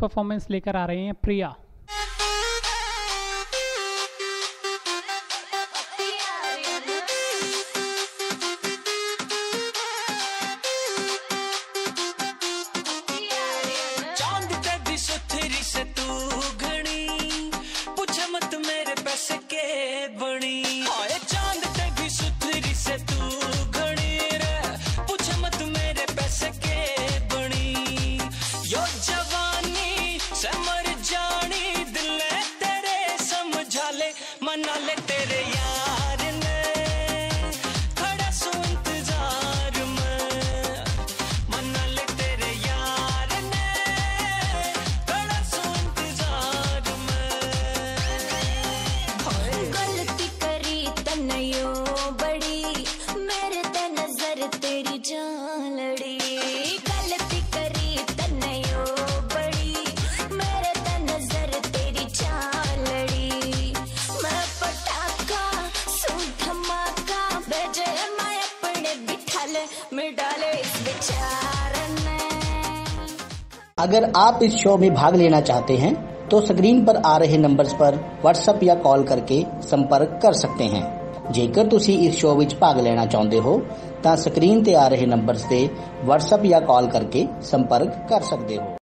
performance लेकर आ रहे हैं प्रिया गलती करी बड़ी मेरे नजर तेरी मैं पटाखा धमाका मैं अपने बिठल अगर आप इस शो में भाग लेना चाहते हैं तो स्क्रीन पर आ रहे नंबर्स पर व्हाट्सएप या कॉल करके संपर्क कर सकते हैं ਜੇਕਰ ਤੁਸੀਂ ਇਸ ਸ਼ੋਅ ਵਿੱਚ ਭਾਗ ਲੈਣਾ ਚਾਹੁੰਦੇ ਹੋ ਤਾਂ ਸਕਰੀਨ ਤੇ ਆ ਰਹੇ ਨੰਬਰਸ ਤੇ WhatsApp ਜਾਂ ਕਾਲ ਕਰਕੇ ਸੰਪਰਕ ਕਰ ਸਕਦੇ ਹੋ